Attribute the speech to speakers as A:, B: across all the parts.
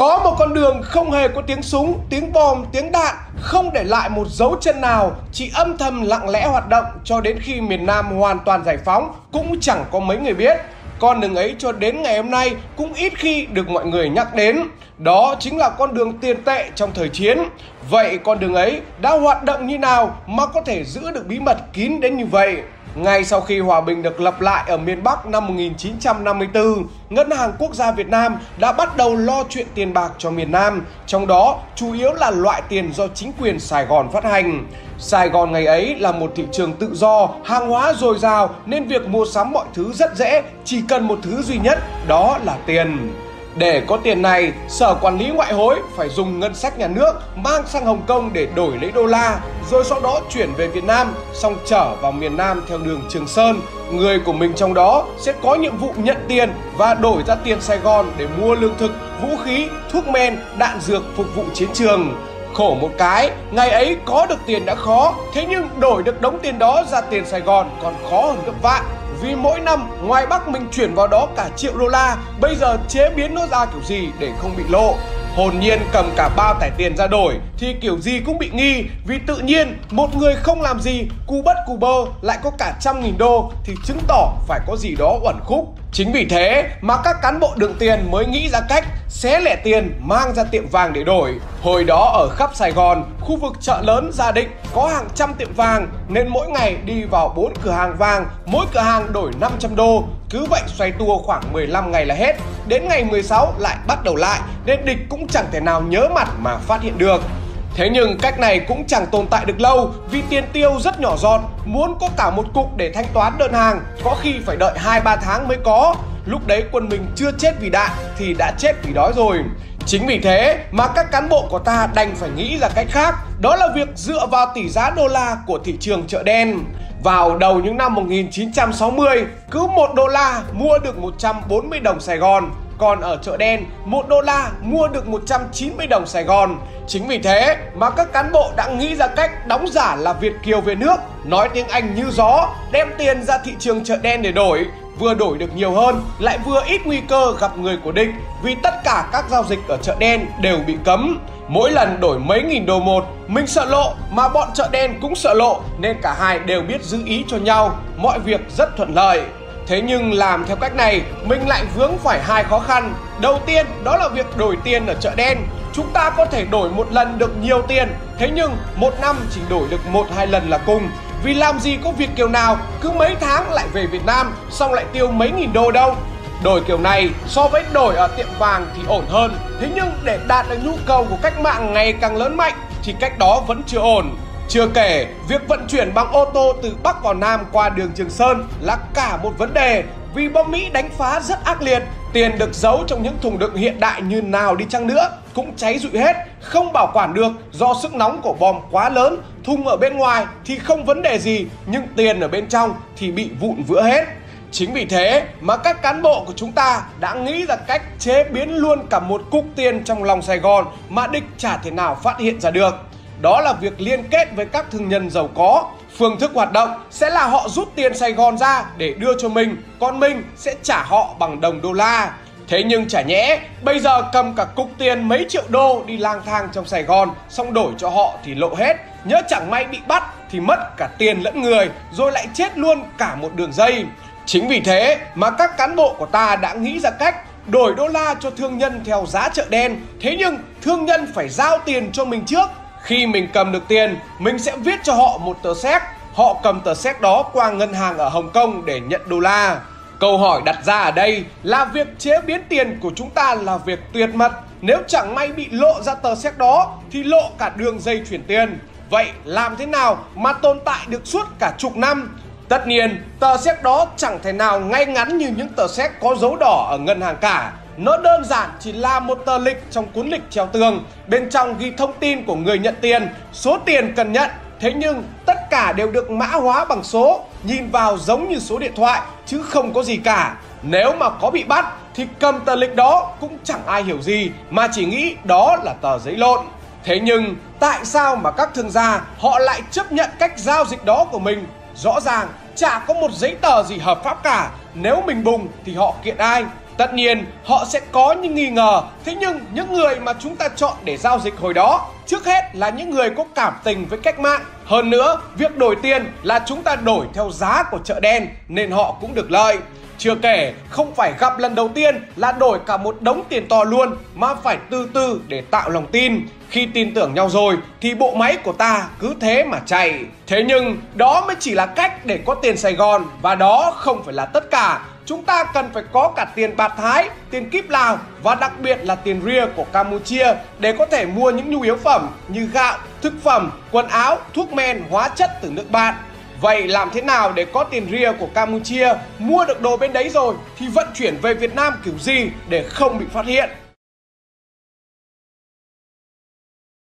A: Có một con đường không hề có tiếng súng, tiếng bom, tiếng đạn, không để lại một dấu chân nào, chỉ âm thầm lặng lẽ hoạt động cho đến khi miền Nam hoàn toàn giải phóng cũng chẳng có mấy người biết. Con đường ấy cho đến ngày hôm nay cũng ít khi được mọi người nhắc đến. Đó chính là con đường tiền tệ trong thời chiến. Vậy con đường ấy đã hoạt động như nào mà có thể giữ được bí mật kín đến như vậy? Ngay sau khi hòa bình được lập lại ở miền Bắc năm 1954, Ngân hàng Quốc gia Việt Nam đã bắt đầu lo chuyện tiền bạc cho miền Nam, trong đó chủ yếu là loại tiền do chính quyền Sài Gòn phát hành. Sài Gòn ngày ấy là một thị trường tự do, hàng hóa dồi dào nên việc mua sắm mọi thứ rất dễ, chỉ cần một thứ duy nhất, đó là tiền. Để có tiền này, Sở Quản lý Ngoại hối phải dùng ngân sách nhà nước mang sang Hồng Kông để đổi lấy đô la, rồi sau đó chuyển về Việt Nam, xong trở vào miền Nam theo đường Trường Sơn. Người của mình trong đó sẽ có nhiệm vụ nhận tiền và đổi ra tiền Sài Gòn để mua lương thực, vũ khí, thuốc men, đạn dược phục vụ chiến trường. Khổ một cái, ngày ấy có được tiền đã khó, thế nhưng đổi được đống tiền đó ra tiền Sài Gòn còn khó hơn gấp vạn. Vì mỗi năm ngoài Bắc mình chuyển vào đó cả triệu đô la, bây giờ chế biến nó ra kiểu gì để không bị lộ. Hồn nhiên cầm cả bao tải tiền ra đổi thì kiểu gì cũng bị nghi vì tự nhiên một người không làm gì cù bất cù bơ lại có cả trăm nghìn đô thì chứng tỏ phải có gì đó uẩn khúc. Chính vì thế mà các cán bộ đựng tiền mới nghĩ ra cách xé lẻ tiền mang ra tiệm vàng để đổi. Hồi đó ở khắp Sài Gòn, khu vực chợ lớn Gia Định có hàng trăm tiệm vàng nên mỗi ngày đi vào 4 cửa hàng vàng, mỗi cửa hàng đổi 500 đô. Cứ vậy xoay tua khoảng 15 ngày là hết. Đến ngày 16 lại bắt đầu lại nên địch cũng chẳng thể nào nhớ mặt mà phát hiện được. Thế nhưng cách này cũng chẳng tồn tại được lâu vì tiền tiêu rất nhỏ giọt, muốn có cả một cục để thanh toán đơn hàng, có khi phải đợi 2-3 tháng mới có. Lúc đấy quân mình chưa chết vì đạn thì đã chết vì đói rồi. Chính vì thế mà các cán bộ của ta đành phải nghĩ ra cách khác, đó là việc dựa vào tỷ giá đô la của thị trường chợ đen. Vào đầu những năm 1960, cứ 1 đô la mua được 140 đồng Sài Gòn, còn ở chợ đen 1 đô la mua được 190 đồng Sài Gòn. Chính vì thế mà các cán bộ đã nghĩ ra cách đóng giả là Việt Kiều về nước, nói tiếng Anh như gió, đem tiền ra thị trường chợ đen để đổi, vừa đổi được nhiều hơn lại vừa ít nguy cơ gặp người của địch vì tất cả các giao dịch ở chợ đen đều bị cấm. Mỗi lần đổi mấy nghìn đô một, mình sợ lộ mà bọn chợ đen cũng sợ lộ nên cả hai đều biết giữ ý cho nhau, mọi việc rất thuận lợi. Thế nhưng làm theo cách này, mình lại vướng phải hai khó khăn. Đầu tiên đó là việc đổi tiền ở chợ đen. Chúng ta có thể đổi một lần được nhiều tiền, thế nhưng một năm chỉ đổi được một hai lần là cùng. Vì làm gì có việc kiểu nào cứ mấy tháng lại về Việt Nam xong lại tiêu mấy nghìn đô đâu. Đổi kiểu này so với đổi ở tiệm vàng thì ổn hơn. Thế nhưng để đạt được nhu cầu của cách mạng ngày càng lớn mạnh thì cách đó vẫn chưa ổn. Chưa kể, việc vận chuyển bằng ô tô từ Bắc vào Nam qua đường Trường Sơn là cả một vấn đề vì bom Mỹ đánh phá rất ác liệt, tiền được giấu trong những thùng đựng hiện đại như nào đi chăng nữa cũng cháy rụi hết, không bảo quản được do sức nóng của bom quá lớn, thùng ở bên ngoài thì không vấn đề gì, nhưng tiền ở bên trong thì bị vụn vỡ hết. Chính vì thế mà các cán bộ của chúng ta đã nghĩ ra cách chế biến luôn cả một cục tiền trong lòng Sài Gòn mà địch chả thể nào phát hiện ra được. Đó là việc liên kết với các thương nhân giàu có. Phương thức hoạt động sẽ là họ rút tiền Sài Gòn ra để đưa cho mình, còn mình sẽ trả họ bằng đồng đô la. Thế nhưng chả nhẽ bây giờ cầm cả cục tiền mấy triệu đô đi lang thang trong Sài Gòn xong đổi cho họ thì lộ hết. Nhớ chẳng may bị bắt thì mất cả tiền lẫn người rồi lại chết luôn cả một đường dây. Chính vì thế mà các cán bộ của ta đã nghĩ ra cách đổi đô la cho thương nhân theo giá chợ đen. Thế nhưng thương nhân phải giao tiền cho mình trước khi mình cầm được tiền, mình sẽ viết cho họ một tờ séc. Họ cầm tờ séc đó qua ngân hàng ở Hồng Kông để nhận đô la. Câu hỏi đặt ra ở đây là việc chế biến tiền của chúng ta là việc tuyệt mật. Nếu chẳng may bị lộ ra tờ séc đó thì lộ cả đường dây chuyển tiền. Vậy làm thế nào mà tồn tại được suốt cả chục năm? Tất nhiên, tờ séc đó chẳng thể nào ngay ngắn như những tờ séc có dấu đỏ ở ngân hàng cả. Nó đơn giản chỉ là một tờ lịch trong cuốn lịch treo tường, bên trong ghi thông tin của người nhận tiền, số tiền cần nhận. Thế nhưng tất cả đều được mã hóa bằng số, nhìn vào giống như số điện thoại chứ không có gì cả. Nếu mà có bị bắt thì cầm tờ lịch đó cũng chẳng ai hiểu gì mà chỉ nghĩ đó là tờ giấy lộn. Thế nhưng tại sao mà các thương gia họ lại chấp nhận cách giao dịch đó của mình? Rõ ràng chả có một giấy tờ gì hợp pháp cả. Nếu mình bùng thì họ kiện ai? Tất nhiên họ sẽ có những nghi ngờ, thế nhưng những người mà chúng ta chọn để giao dịch hồi đó trước hết là những người có cảm tình với cách mạng. Hơn nữa, việc đổi tiền là chúng ta đổi theo giá của chợ đen nên họ cũng được lợi. Chưa kể, không phải gặp lần đầu tiên là đổi cả một đống tiền to luôn mà phải từ từ để tạo lòng tin. Khi tin tưởng nhau rồi thì bộ máy của ta cứ thế mà chạy. Thế nhưng đó mới chỉ là cách để có tiền Sài Gòn và đó không phải là tất cả. Chúng ta cần phải có cả tiền bạc Thái, tiền kíp Lào và đặc biệt là tiền ria của Campuchia để có thể mua những nhu yếu phẩm như gạo, thực phẩm, quần áo, thuốc men, hóa chất từ nước bạn. Vậy làm thế nào để có tiền ria của Campuchia mua được đồ bên đấy rồi thì vận chuyển về Việt Nam kiểu gì để không bị phát hiện?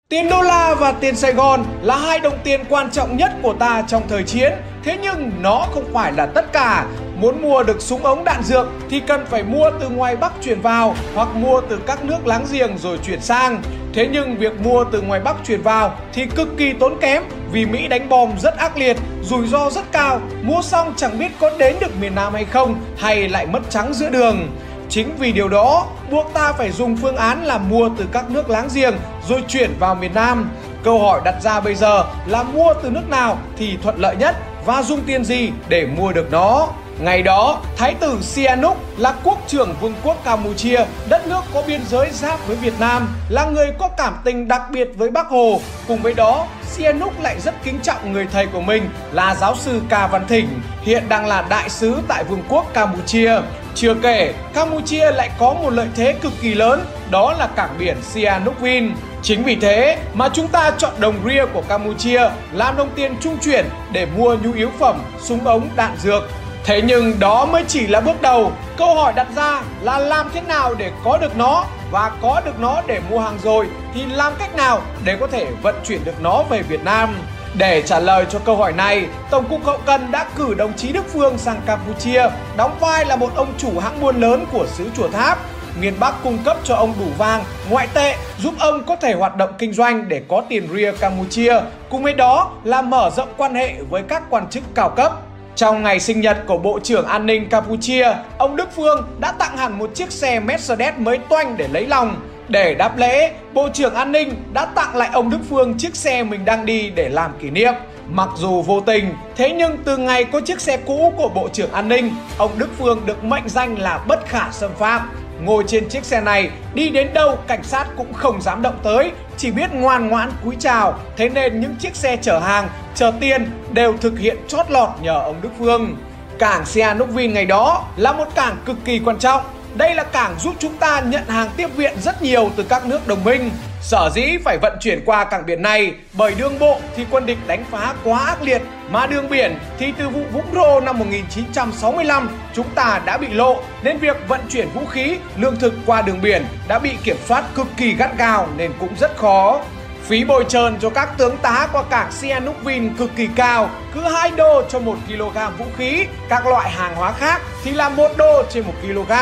A: Tiền đô la và tiền Sài Gòn là hai đồng tiền quan trọng nhất của ta trong thời chiến. Thế nhưng nó không phải là tất cả. Muốn mua được súng ống đạn dược thì cần phải mua từ ngoài Bắc chuyển vào hoặc mua từ các nước láng giềng rồi chuyển sang. Thế nhưng việc mua từ ngoài Bắc chuyển vào thì cực kỳ tốn kém vì Mỹ đánh bom rất ác liệt, rủi ro rất cao, mua xong chẳng biết có đến được miền Nam hay không hay lại mất trắng giữa đường. Chính vì điều đó, buộc ta phải dùng phương án là mua từ các nước láng giềng rồi chuyển vào miền Nam. Câu hỏi đặt ra bây giờ là mua từ nước nào thì thuận lợi nhất và dùng tiền gì để mua được nó. Ngày đó, Thái tử Sihanouk là quốc trưởng Vương quốc Campuchia, đất nước có biên giới giáp với Việt Nam, là người có cảm tình đặc biệt với Bác Hồ. Cùng với đó, Sihanouk lại rất kính trọng người thầy của mình là giáo sư Ca Văn Thỉnh, hiện đang là đại sứ tại Vương quốc Campuchia. Chưa kể, Campuchia lại có một lợi thế cực kỳ lớn, đó là cảng biển Sihanoukville. Chính vì thế mà chúng ta chọn đồng ria của Campuchia làm đồng tiền trung chuyển để mua nhu yếu phẩm, súng ống, đạn dược. Thế nhưng đó mới chỉ là bước đầu. Câu hỏi đặt ra là làm thế nào để có được nó và có được nó để mua hàng rồi thì làm cách nào để có thể vận chuyển được nó về Việt Nam? Để trả lời cho câu hỏi này, Tổng cục Hậu Cần đã cử đồng chí Đức Phương sang Campuchia đóng vai là một ông chủ hãng buôn lớn của xứ Chùa Tháp. Miền Bắc cung cấp cho ông đủ vàng, ngoại tệ giúp ông có thể hoạt động kinh doanh để có tiền ria Campuchia. Cùng với đó là mở rộng quan hệ với các quan chức cao cấp. Trong ngày sinh nhật của Bộ trưởng An ninh Campuchia, ông Đức Phương đã tặng hẳn một chiếc xe Mercedes mới toanh để lấy lòng. Để đáp lễ, Bộ trưởng An ninh đã tặng lại ông Đức Phương chiếc xe mình đang đi để làm kỷ niệm. Mặc dù vô tình, thế nhưng từ ngày có chiếc xe cũ của Bộ trưởng An ninh, ông Đức Phương được mệnh danh là bất khả xâm phạm. Ngồi trên chiếc xe này, đi đến đâu cảnh sát cũng không dám động tới, chỉ biết ngoan ngoãn cúi chào. Thế nên những chiếc xe chở hàng, chở tiền đều thực hiện chót lọt nhờ ông Đức Phương. Cảng Sihanoukville ngày đó là một cảng cực kỳ quan trọng đây là cảng giúp chúng ta nhận hàng tiếp viện rất nhiều từ các nước đồng minh. Sở dĩ phải vận chuyển qua cảng biển này bởi đường bộ thì quân địch đánh phá quá ác liệt mà đường biển thì từ vụ Vũng Rô năm 1965 chúng ta đã bị lộ nên việc vận chuyển vũ khí, lương thực qua đường biển đã bị kiểm soát cực kỳ gắt gao nên cũng rất khó. Phí bồi trơn cho các tướng tá qua cảng Sihanoukville cực kỳ cao, cứ 2 đô cho 1 kg vũ khí, các loại hàng hóa khác thì là 1 đô trên 1 kg.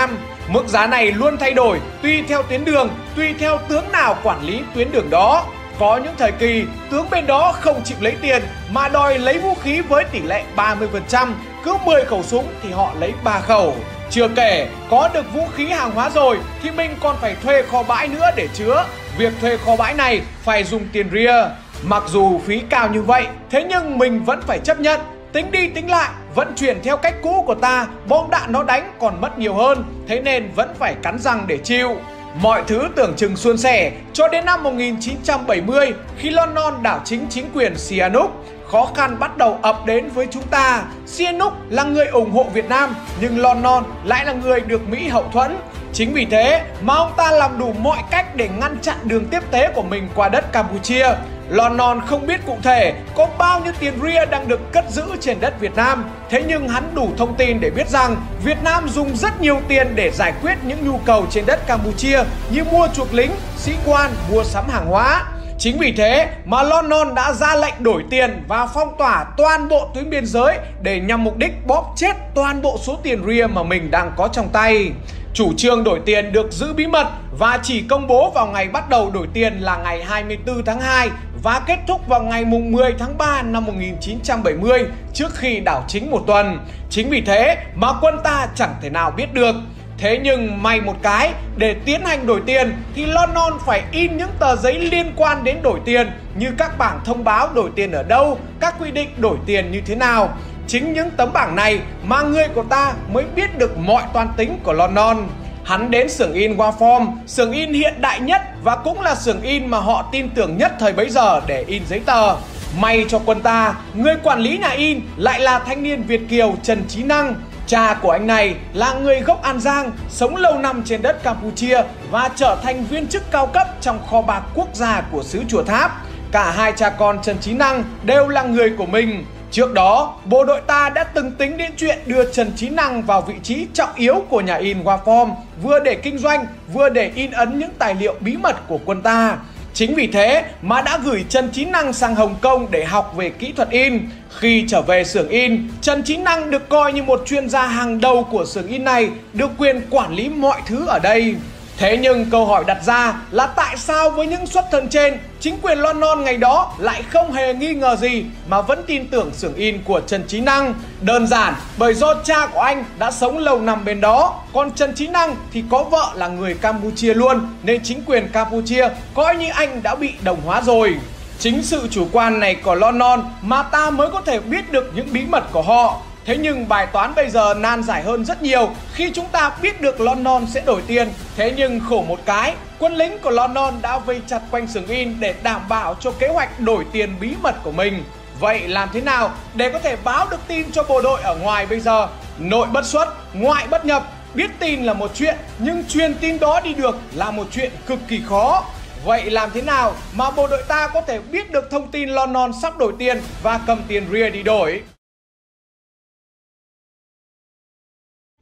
A: Mức giá này luôn thay đổi tùy theo tuyến đường, tùy theo tướng nào quản lý tuyến đường đó. Có những thời kỳ tướng bên đó không chịu lấy tiền mà đòi lấy vũ khí với tỷ lệ 30%, cứ 10 khẩu súng thì họ lấy 3 khẩu. Chưa kể, có được vũ khí hàng hóa rồi thì mình còn phải thuê kho bãi nữa để chứa. Việc thuê kho bãi này phải dùng tiền ria. Mặc dù phí cao như vậy, thế nhưng mình vẫn phải chấp nhận Tính đi tính lại, vận chuyển theo cách cũ của ta, bom đạn nó đánh còn mất nhiều hơn, thế nên vẫn phải cắn răng để chịu. Mọi thứ tưởng chừng suôn sẻ cho đến năm 1970 khi London đảo chính chính quyền Sihanouk, khó khăn bắt đầu ập đến với chúng ta. Sihanouk là người ủng hộ Việt Nam nhưng London lại là người được Mỹ hậu thuẫn. Chính vì thế mà ông ta làm đủ mọi cách để ngăn chặn đường tiếp tế của mình qua đất Campuchia. London không biết cụ thể có bao nhiêu tiền ria đang được cất giữ trên đất Việt Nam. Thế nhưng hắn đủ thông tin để biết rằng Việt Nam dùng rất nhiều tiền để giải quyết những nhu cầu trên đất Campuchia như mua chuộc lính, sĩ quan, mua sắm hàng hóa. Chính vì thế mà London đã ra lệnh đổi tiền và phong tỏa toàn bộ tuyến biên giới để nhằm mục đích bóp chết toàn bộ số tiền ria mà mình đang có trong tay. Chủ trương đổi tiền được giữ bí mật và chỉ công bố vào ngày bắt đầu đổi tiền là ngày 24 tháng 2 và kết thúc vào ngày 10 tháng 3 năm 1970 trước khi đảo chính một tuần. Chính vì thế mà quân ta chẳng thể nào biết được. Thế nhưng may một cái, để tiến hành đổi tiền thì London phải in những tờ giấy liên quan đến đổi tiền như các bảng thông báo đổi tiền ở đâu, các quy định đổi tiền như thế nào. Chính những tấm bảng này mà người của ta mới biết được mọi toan tính của London. Hắn đến xưởng in Waform, xưởng in hiện đại nhất và cũng là xưởng in mà họ tin tưởng nhất thời bấy giờ để in giấy tờ. May cho quân ta, người quản lý nhà in lại là thanh niên Việt Kiều Trần Trí Năng. Cha của anh này là người gốc An Giang, sống lâu năm trên đất Campuchia và trở thành viên chức cao cấp trong kho bạc quốc gia của xứ Chùa Tháp. Cả hai cha con Trần Trí Năng đều là người của mình. Trước đó, bộ đội ta đã từng tính đến chuyện đưa Trần Trí Năng vào vị trí trọng yếu của nhà in Waform, vừa để kinh doanh, vừa để in ấn những tài liệu bí mật của quân ta. Chính vì thế mà đã gửi Trần Chí Năng sang Hồng Kông để học về kỹ thuật in. Khi trở về xưởng in, Trần Chí Năng được coi như một chuyên gia hàng đầu của xưởng in này, được quyền quản lý mọi thứ ở đây. Thế nhưng câu hỏi đặt ra là tại sao với những xuất thân trên, chính quyền loan non ngày đó lại không hề nghi ngờ gì mà vẫn tin tưởng xưởng in của Trần Trí Năng? Đơn giản bởi do cha của anh đã sống lâu năm bên đó, còn Trần Trí Năng thì có vợ là người Campuchia luôn nên chính quyền Campuchia coi như anh đã bị đồng hóa rồi. Chính sự chủ quan này của London mà ta mới có thể biết được những bí mật của họ Thế nhưng bài toán bây giờ nan giải hơn rất nhiều khi chúng ta biết được London sẽ đổi tiền. Thế nhưng khổ một cái, quân lính của London đã vây chặt quanh Sừng in để đảm bảo cho kế hoạch đổi tiền bí mật của mình. Vậy làm thế nào để có thể báo được tin cho bộ đội ở ngoài bây giờ? Nội bất xuất, ngoại bất nhập. Biết tin là một chuyện, nhưng truyền tin đó đi được là một chuyện cực kỳ khó. Vậy làm thế nào mà bộ đội ta có thể biết được thông tin London sắp đổi tiền và cầm tiền ria đi đổi?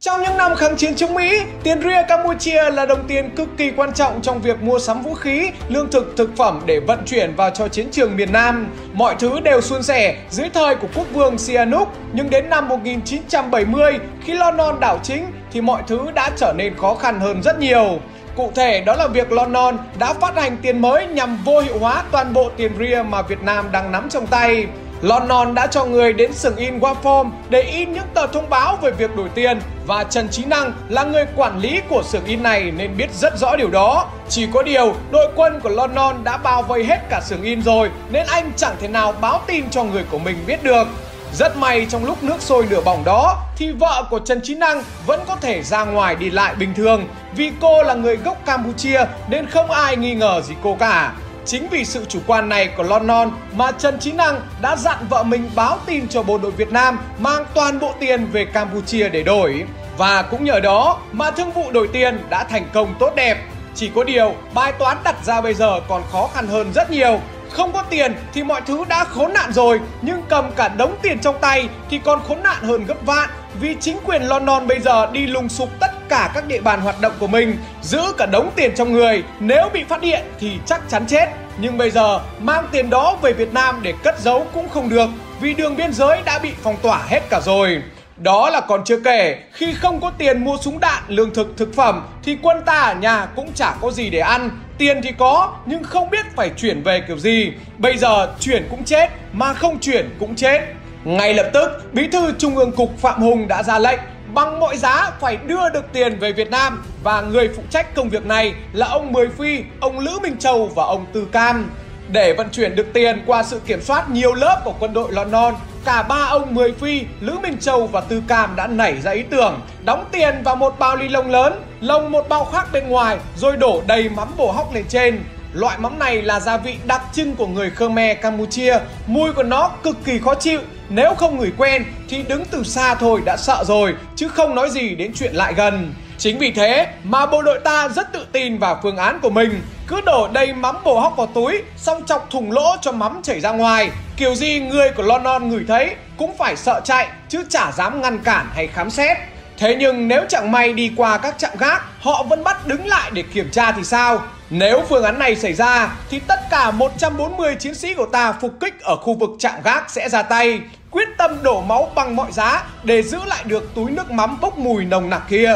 A: Trong những năm kháng chiến chống Mỹ, tiền ria Campuchia là đồng tiền cực kỳ quan trọng trong việc mua sắm vũ khí, lương thực, thực phẩm để vận chuyển vào cho chiến trường miền Nam. Mọi thứ đều suôn sẻ dưới thời của quốc vương Sihanouk, nhưng đến năm 1970, khi London đảo chính thì mọi thứ đã trở nên khó khăn hơn rất nhiều. Cụ thể đó là việc London đã phát hành tiền mới nhằm vô hiệu hóa toàn bộ tiền ria mà Việt Nam đang nắm trong tay. London đã cho người đến xưởng in Waform để in những tờ thông báo về việc đổi tiền và Trần Trí Năng là người quản lý của xưởng in này nên biết rất rõ điều đó. Chỉ có điều, đội quân của London đã bao vây hết cả xưởng in rồi nên anh chẳng thể nào báo tin cho người của mình biết được. Rất may trong lúc nước sôi lửa bỏng đó thì vợ của Trần Trí Năng vẫn có thể ra ngoài đi lại bình thường vì cô là người gốc Campuchia nên không ai nghi ngờ gì cô cả. Chính vì sự chủ quan này của London mà Trần Trí Năng đã dặn vợ mình báo tin cho bộ đội Việt Nam mang toàn bộ tiền về Campuchia để đổi. Và cũng nhờ đó mà thương vụ đổi tiền đã thành công tốt đẹp. Chỉ có điều, bài toán đặt ra bây giờ còn khó khăn hơn rất nhiều. Không có tiền thì mọi thứ đã khốn nạn rồi, nhưng cầm cả đống tiền trong tay thì còn khốn nạn hơn gấp vạn vì chính quyền London bây giờ đi lùng sục tất cả các địa bàn hoạt động của mình, giữ cả đống tiền trong người, nếu bị phát hiện thì chắc chắn chết. Nhưng bây giờ mang tiền đó về Việt Nam để cất giấu cũng không được vì đường biên giới đã bị phong tỏa hết cả rồi. Đó là còn chưa kể, khi không có tiền mua súng đạn, lương thực, thực phẩm thì quân ta ở nhà cũng chả có gì để ăn. Tiền thì có, nhưng không biết phải chuyển về kiểu gì. Bây giờ chuyển cũng chết, mà không chuyển cũng chết. Ngay lập tức, Bí thư Trung ương Cục Phạm Hùng đã ra lệnh bằng mọi giá phải đưa được tiền về Việt Nam và người phụ trách công việc này là ông Mười Phi, ông Lữ Minh Châu và ông Tư Cam. Để vận chuyển được tiền qua sự kiểm soát nhiều lớp của quân đội London, cả ba ông Mười Phi, Lữ Minh Châu và Tư Cam đã nảy ra ý tưởng đóng tiền vào một bao ly lông lớn, lồng một bao khác bên ngoài rồi đổ đầy mắm bổ hóc lên trên. Loại mắm này là gia vị đặc trưng của người Khmer Campuchia, mùi của nó cực kỳ khó chịu. Nếu không người quen thì đứng từ xa thôi đã sợ rồi, chứ không nói gì đến chuyện lại gần. Chính vì thế mà bộ đội ta rất tự tin vào phương án của mình cứ đổ đầy mắm bổ hóc vào túi, Xong chọc thùng lỗ cho mắm chảy ra ngoài. Kiểu gì người của London ngửi thấy Cũng phải sợ chạy, chứ chả dám ngăn cản hay khám xét. Thế nhưng nếu chẳng may đi qua các trạm gác, Họ vẫn bắt đứng lại để kiểm tra thì sao? Nếu phương án này xảy ra, Thì tất cả 140 chiến sĩ của ta phục kích ở khu vực trạm gác sẽ ra tay. Quyết tâm đổ máu bằng mọi giá Để giữ lại được túi nước mắm bốc mùi nồng nặc kia.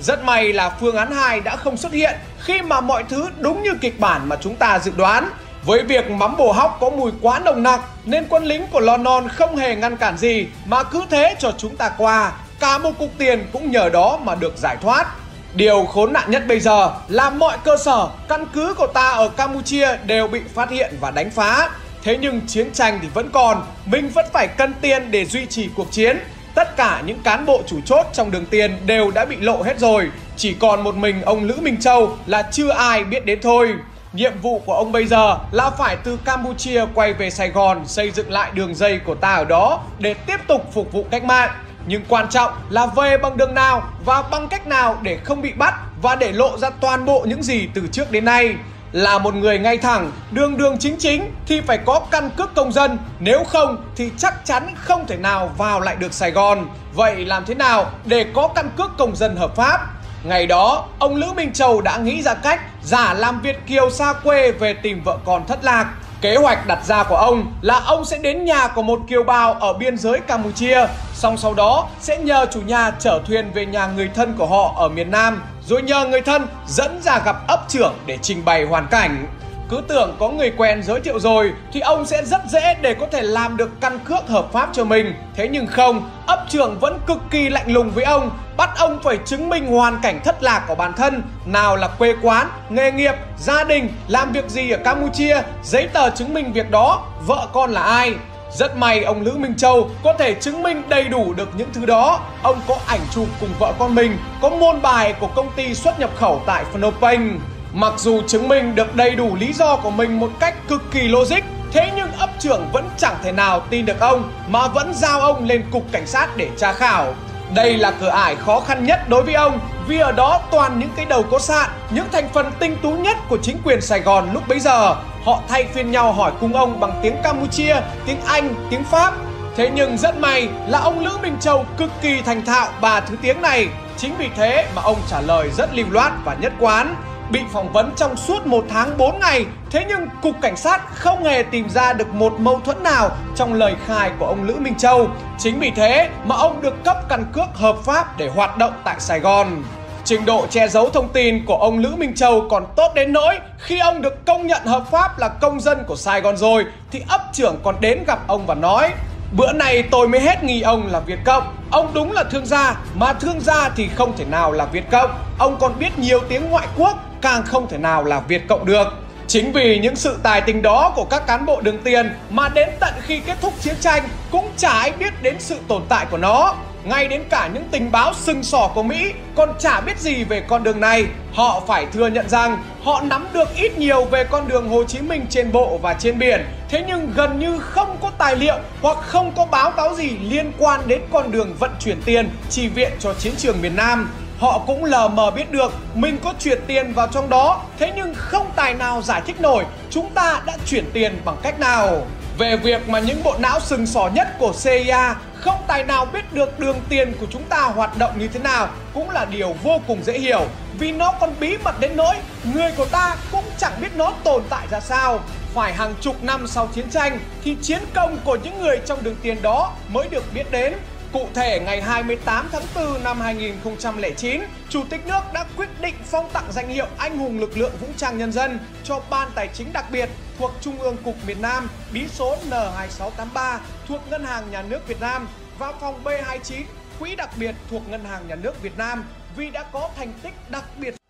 A: Rất may là phương án 2 đã không xuất hiện khi mà mọi thứ đúng như kịch bản mà chúng ta dự đoán. Với việc mắm bồ hóc có mùi quá nồng nặc nên quân lính của London không hề ngăn cản gì mà cứ thế cho chúng ta qua. Cả một cục tiền cũng nhờ đó mà được giải thoát. Điều khốn nạn nhất bây giờ là mọi cơ sở, căn cứ của ta ở Campuchia đều bị phát hiện và đánh phá. Thế nhưng chiến tranh thì vẫn còn, mình vẫn phải cân tiền để duy trì cuộc chiến. Tất cả những cán bộ chủ chốt trong đường tiền đều đã bị lộ hết rồi. Chỉ còn một mình ông Lữ Minh Châu là chưa ai biết đến thôi. Nhiệm vụ của ông bây giờ là phải từ Campuchia quay về Sài Gòn xây dựng lại đường dây của ta ở đó để tiếp tục phục vụ cách mạng. Nhưng quan trọng là về bằng đường nào và bằng cách nào để không bị bắt và để lộ ra toàn bộ những gì từ trước đến nay. Là một người ngay thẳng, đường đường chính chính thì phải có căn cước công dân, nếu không thì chắc chắn không thể nào vào lại được Sài Gòn. Vậy làm thế nào để có căn cước công dân hợp pháp? Ngày đó, ông Lữ Minh Châu đã nghĩ ra cách giả làm Việt Kiều xa quê về tìm vợ con thất lạc. Kế hoạch đặt ra của ông là ông sẽ đến nhà của một kiều bào ở biên giới Campuchia, xong sau đó sẽ nhờ chủ nhà chở thuyền về nhà người thân của họ ở miền Nam, rồi nhờ người thân dẫn ra gặp ấp trưởng để trình bày hoàn cảnh. Cứ tưởng có người quen giới thiệu rồi thì ông sẽ rất dễ để có thể làm được căn cước hợp pháp cho mình. Thế nhưng không, ấp trưởng vẫn cực kỳ lạnh lùng với ông, bắt ông phải chứng minh hoàn cảnh thất lạc của bản thân, nào là quê quán, nghề nghiệp, gia đình, làm việc gì ở Campuchia, giấy tờ chứng minh việc đó, vợ con là ai. Rất may ông Lữ Minh Châu có thể chứng minh đầy đủ được những thứ đó. Ông có ảnh chụp cùng vợ con mình, có môn bài của công ty xuất nhập khẩu tại Phnom Penh. Mặc dù chứng minh được đầy đủ lý do của mình một cách cực kỳ logic, thế nhưng ấp trưởng vẫn chẳng thể nào tin được ông mà vẫn giao ông lên cục cảnh sát để tra khảo. Đây là cửa ải khó khăn nhất đối với ông vì ở đó toàn những cái đầu có sạn, những thành phần tinh tú nhất của chính quyền Sài Gòn lúc bấy giờ. Họ thay phiên nhau hỏi cung ông bằng tiếng Campuchia, tiếng Anh, tiếng Pháp. Thế nhưng rất may là ông Lữ Minh Châu cực kỳ thành thạo ba thứ tiếng này. Chính vì thế mà ông trả lời rất lưu loát và nhất quán bị phỏng vấn trong suốt một tháng 4 ngày. Thế nhưng Cục Cảnh sát không hề tìm ra được một mâu thuẫn nào trong lời khai của ông Lữ Minh Châu. Chính vì thế mà ông được cấp căn cước hợp pháp để hoạt động tại Sài Gòn. Trình độ che giấu thông tin của ông Lữ Minh Châu còn tốt đến nỗi khi ông được công nhận hợp pháp là công dân của Sài Gòn rồi, thì ấp trưởng còn đến gặp ông và nói Bữa này tôi mới hết nghi ông là Việt Cộng Ông đúng là thương gia, Mà thương gia thì không thể nào là Việt Cộng Ông còn biết nhiều tiếng ngoại quốc, càng không thể nào là Việt Cộng được. Chính vì những sự tài tình đó của các cán bộ đường tiền mà đến tận khi kết thúc chiến tranh cũng chả ai biết đến sự tồn tại của nó. Ngay đến cả những tình báo sừng sỏ của Mỹ còn chả biết gì về con đường này. Họ phải thừa nhận rằng họ nắm được ít nhiều về con đường Hồ Chí Minh trên bộ và trên biển. Thế nhưng gần như không có tài liệu hoặc không có báo cáo gì liên quan đến con đường vận chuyển tiền chi viện cho chiến trường miền Nam. Họ cũng lờ mờ biết được mình có chuyển tiền vào trong đó, Thế nhưng không tài nào giải thích nổi, chúng ta đã chuyển tiền bằng cách nào về việc mà những bộ não sừng sỏ nhất của CIA không tài nào biết được đường tiền của chúng ta hoạt động như thế nào cũng là điều vô cùng dễ hiểu. Vì nó còn bí mật đến nỗi người của ta cũng chẳng biết nó tồn tại ra sao. Phải hàng chục năm sau chiến tranh thì chiến công của những người trong đường tiền đó mới được biết đến. Cụ thể, ngày 28 tháng 4 năm 2009, Chủ tịch nước đã quyết định phong tặng danh hiệu Anh hùng lực lượng vũ trang nhân dân cho Ban Tài chính đặc biệt thuộc Trung ương Cục miền Nam bí số N2683 thuộc Ngân hàng Nhà nước Việt Nam và phòng B29 Quỹ đặc biệt thuộc Ngân hàng Nhà nước Việt Nam vì đã có thành tích đặc biệt